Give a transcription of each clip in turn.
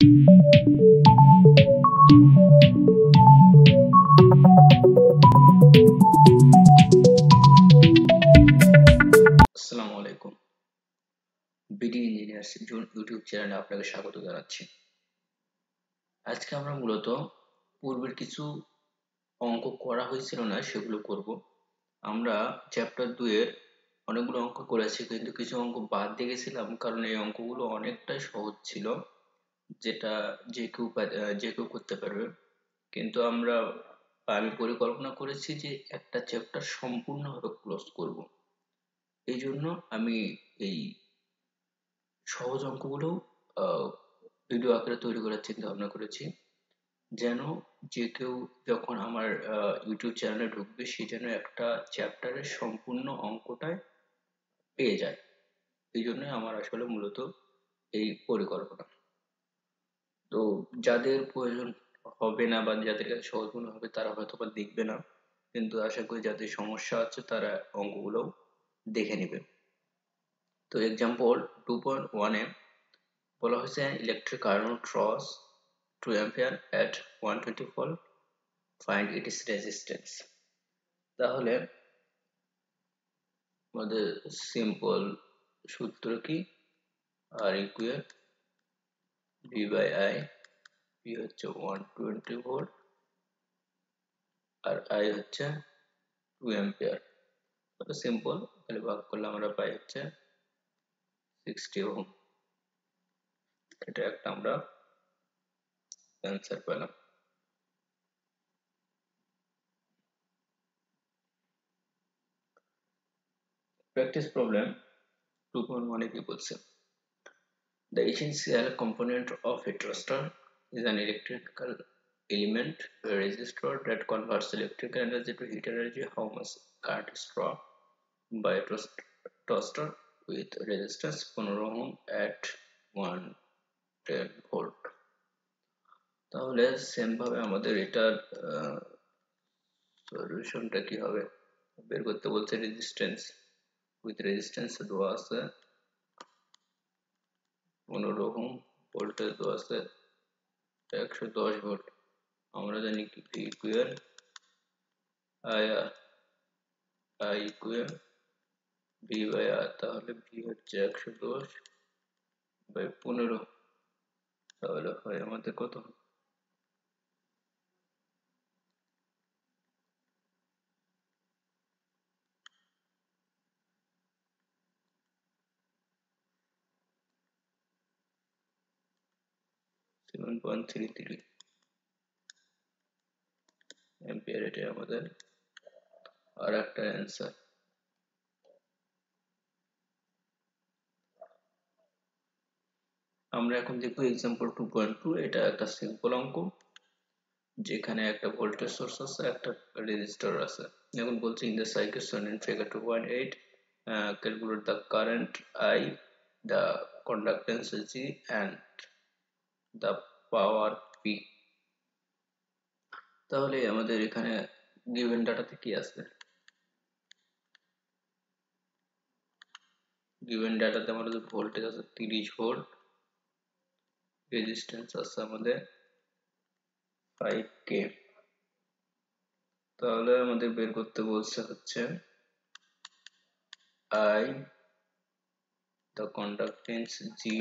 আসসালামু আলাইকুম। BD engineers June YouTube চ্যানেলে আপনাকে স্বাগত জানাচ্ছি। আজকে আমরা মূলত পূর্বের কিছু অঙ্ক করা হয়েছিল না, সেগুলো করব। আমরা চ্যাপ্টার দুয়ের অনেকগুলো অঙ্ক করেছি, কিন্তু কিছু অঙ্ক বাদ দিয়ে গেছিলাম, কারণ এই অঙ্কগুলো অনেকটাই সহজ ছিল। যেটা যে কেউ যে কেউ করতে পারবে। কিন্তু আমরা আমি পরিকল্পনা করেছি যে একটা চ্যাপ্টার সম্পূর্ণভাবে ক্লোজ করব। এই জন্য আমি এই সহজ অঙ্কগুলো ভিডিও আকারে তৈরি করার চিন্তা ভাবনা করেছি। যেন যে কেউ যখন আমার ইউটিউব চ্যানেলে ঢুকবে, সে যেন একটা চ্যাপ্টারের সম্পূর্ণ অঙ্কটায় পেয়ে যায়। এই জন্যই আমার আসলে মূলত এই পরিকল্পনা। তো যাদের প্রয়োজন হবে না বা যাদের কাছে সহজ মনে হবে, তারা হয়তো বা দেখবে না। কিন্তু আশা করি যাদের সমস্যা আছে, তারা অঙ্কগুলো দেখে নেবে। তো এক্সাম্পল টু পয়েন্ট ওয়ানে বলা হয়েছে electric iron draws two ampere at one twenty volt find it is resistance তাহলে আমাদের সিম্পল সূত্র কি? R equal V by I V হচ্ছে ওয়ান টোয়েন্টি ভোল্ট আর আই হচ্ছে টু অ্যাম্পিয়ার সিম্পল তাহলে ভাগ করলে আমরা পাই হচ্ছে সিক্সটি ওহম এটা একটা আমরা অ্যান্সার পেলাম। Practice problem 2.1 কি বলছে? The essential component of a thruster is an electrical element a resistor that converts electrical energy to heat energy how much current is drawn by a thruster with resistance 15 ohm at 110 volt তাহলে same ভাবে আমাদের এটার সলিউশনটা কি হবে বের করতে বলছে রেজিস্ট্যান্স উইথ রেজিস্ট্যান্স দেওয়া আছে পনেরো রকম তো আছে একশো দশ ভোল্ট। আমরা জানি কি equal I R I equal V by R তাহলে ভি হচ্ছে একশো দশ বাই পনেরো। তাহলে হয় আমাদের কত? সেভেন এটাই আমাদের আর একটা অ্যান্সার আমরা এখন দেখব এক্সাম্পল টু পয়েন্ট টু এটা একটা সিম্পল অঙ্ক যেখানে একটা ভোল্টেজ সোর্স আছে একটা রেজিস্টার আছে এখন বলছে in the cycle in figure two point eight calculate the current I the conductance G and the power P তাহলে আমাদের এখানে গিভেন ডাটাতে কি আছে গিভেন ডাটাতে আমাদের ভোল্টেজ আছে তিরিশ ভোল্ট রেজিস্ট্যান্স আছে আমাদের ফাইভ কে তাহলে আমাদের বের করতে বলছে হচ্ছে I the conductance G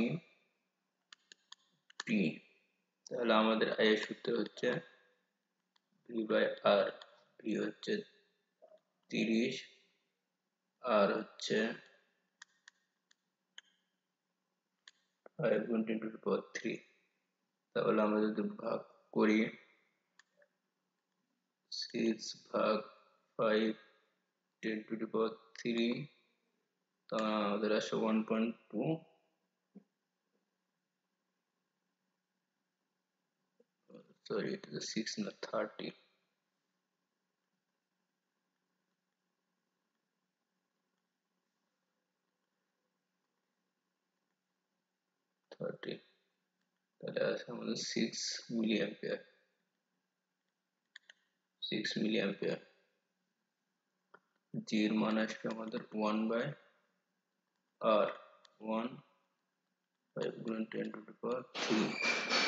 P তাহলে আমাদের আই এর সূত্র হচ্ছে ভি বাই আর ভি হচ্ছে তিরিশ আর হচ্ছে ফাইভ গুণ টেন টু পাওয়ার থ্রি তাহলে আমরা যদি ভাগ করি সিক্স ভাগ five ten to the power three তাহলে আমাদের আসে one point two sorry it is 6 not 30 30 তাহলে আছে আমাদের 6 মিলি অ্যাম্পিয়ার 6 মিলি অ্যাম্পিয়ার জি এর মান আসবে আমাদের 1 বাই আর 1 5 গুণ 10 টু দি পাওয়ার 3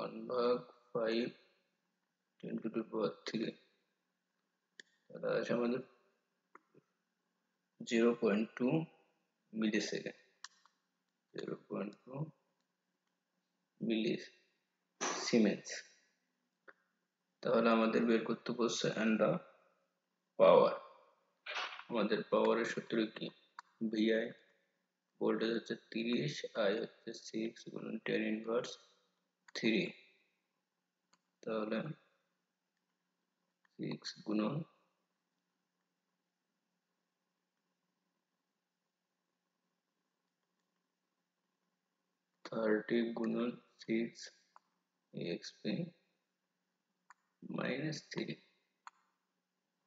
ভাগ five ten to to power three তাহলে আছে আমাদের zero point two millisecond zero point two millisiemens তাহলে আমাদের বের করতে বলছে অ্যান্ড দ্য পাওয়ার আমাদের পাওয়ারের সূত্র কি? ভিআই ভোল্টেজ হচ্ছে তিরিশ আই হচ্ছে সিক্স গুণন টেন ইনভার্স থ্রি তাহলে সিক্স গুণন থার্টি গুণন সিক্স এক্সপি মাইনাস থ্রি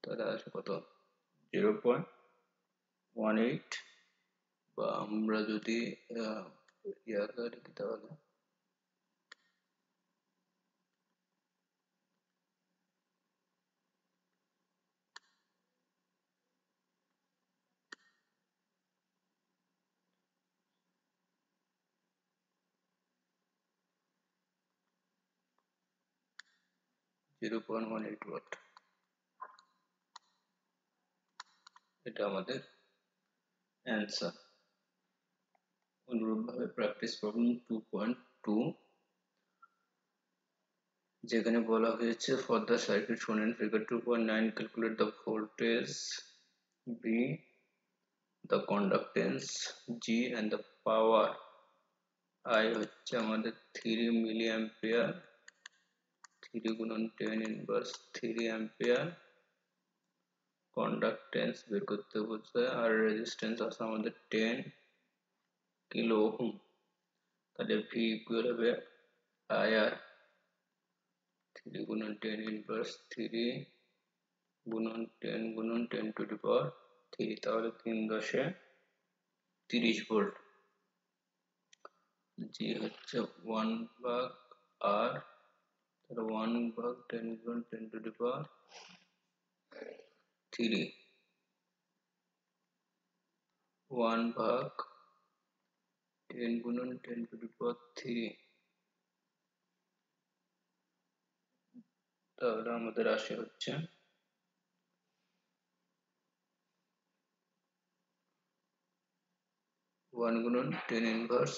তাহলে আসে কত? জিরো পয়েন্ট ওয়ান এইট বা আমরা যদি ইয়াকে লিখি তাহলে zero point one eight watt এটা আমাদের অ্যান্সার অনুরূপভাবে practice problem two point two যেখানে বলা হয়েছে for the circuit shown in figure two point nine calculate the voltage V the conductance G and the power I হচ্ছে আমাদের three milliampere three গুণন ten inverse three ampere conductance বের করতে বলছে, আর রেজিস্ট্যান্স আছে আমাদের টেন কিলো ওহম। তাহলে ভি ইকুয়াল হবে আই আর থ্রি গুণন টেন ইনভার্স থ্রি গুণন টেন গুণন ten to the power three তাহলে তিন দশে তিরিশ ভোল্ট জি হচ্ছে ওয়ান ভাগ আর তাহলে ওয়ান ভাগ টেন গুণন ten to the power three one ভাগ টেন গুণন ten to the power three তাহলে আমাদের আসে হচ্ছে ওয়ান গুণন টেন ইনভার্স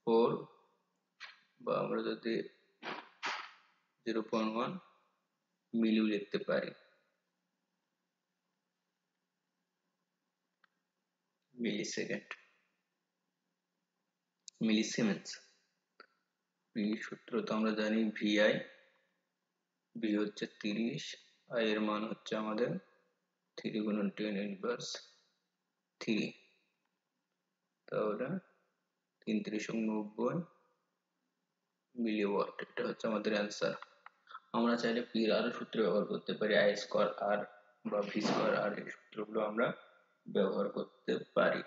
ফোর বা আমরা যদি জিরো পয়েন্ট ওয়ান মিলিও লিখতে পারি। Millisecond millisiemens V সূত্র তো আমরা জানি ভিআই ভি হচ্ছে তিরিশ আই এর মান হচ্ছে আমাদের থ্রি গুণন টেন ইনভার্স থ্রি তাহলে তিন তিরিশ নব্বই মিলিওয়াট, এটা হচ্ছে আমাদের অ্যান্সার আমরা চাইলে পির আর সূত্র ব্যবহার করতে পারি আই স্কোয়ার আর বা ভি স্কোয়ার আর এই সূত্রগুলো আমরা ব্যবহার করতে পারি।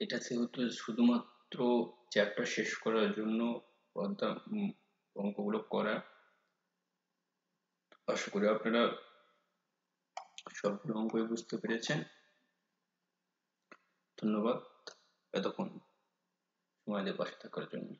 এটা যেহেতু শুধুমাত্র চ্যাপ্টার শেষ করার জন্য অঙ্কগুলো করা, আশা করি আপনারা সবগুলো অঙ্কই বুঝতে পেরেছেন। ধন্যবাদ। এতক্ষণ সময় দিয়ে পাশে থাকার জন্য।